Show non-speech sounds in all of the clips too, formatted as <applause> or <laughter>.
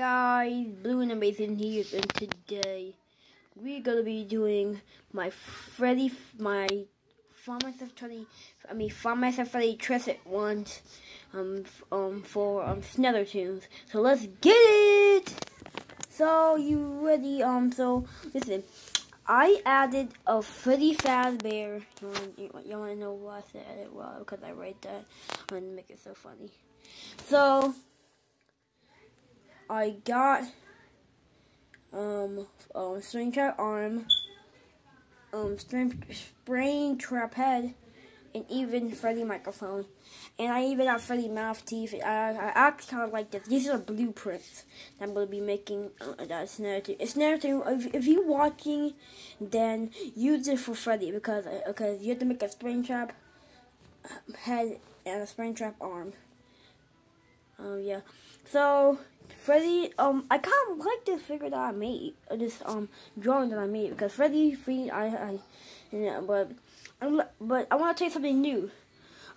guys, Blue and Amazing here, and today we're gonna be doing my Freddy, my Find Myself Freddy, I mean Find Myself Freddy Trisset ones, um, um, for um Snether Tunes. So let's get it. So you ready? Um, so listen, I added a Freddy Fazbear. You want, you, want to know why I said it? Well, because I write that. I want to make it so funny. So. I got um um spring trap arm, um spring trap head, and even Freddy microphone. And I even got Freddy mouth teeth. I, I actually kind of like this. These are blueprints that I'm to be making uh, that narrative. It's narrative. If, if you're watching, then use it for Freddy because because you have to make a spring trap head and a spring trap arm. Um, yeah. So, Freddy, um, I kind of like this figure that I made, uh, this um drawing that I made because Freddy, free, I, I, yeah, but, I'm, but I want to tell you something new.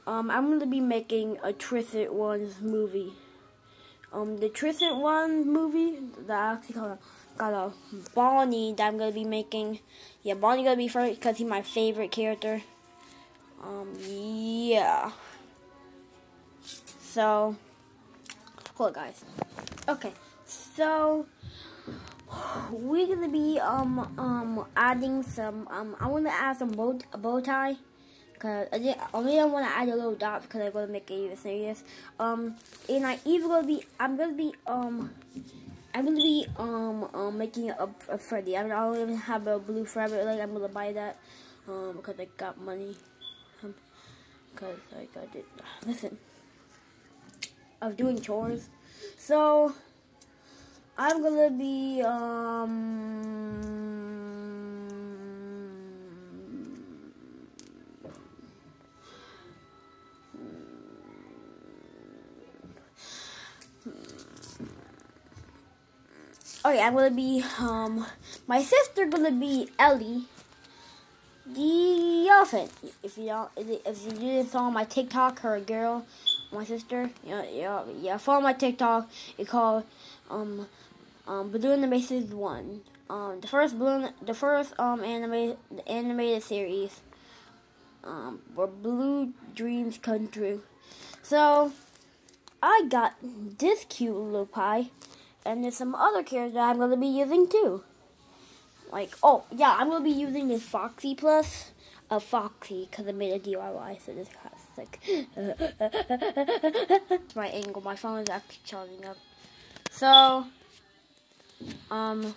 Um, I'm going to be making a Trisset Ones movie. Um, the Trisset One movie that I actually a, got a Bonnie that I'm going to be making. Yeah, Bonnie going to be first because he's my favorite character. Um, yeah. So, hold on, guys. Okay, so we're gonna be um um adding some um I want to add some bow a bow tie because I did only I want to add a little dot because I'm gonna make it even serious. Um, and I even gonna be I'm gonna be um. I'm gonna be um, um making a, a Freddy. I, don't even have a blue Freddy. Like I'm gonna buy that um because I got money. Um, because I got it. Listen, I was doing chores. So, I'm gonna be, um, Okay, I'm gonna be, um, my sister gonna be Ellie, the elephant. If you don't, if you didn't saw my TikTok, her girl, my sister. Yeah, yeah, yeah. Follow my TikTok. It's called um um Balloon Animated One. Um, the first balloon, the first um animated the animated series. Um, where blue dreams come true. So, I got this cute little pie, and there's some other characters that I'm gonna be using too. Like, oh yeah, I'm gonna be using this Foxy Plus, a Foxy, because I made a DIY, so this like <laughs> my angle. My phone is actually charging up. So, um,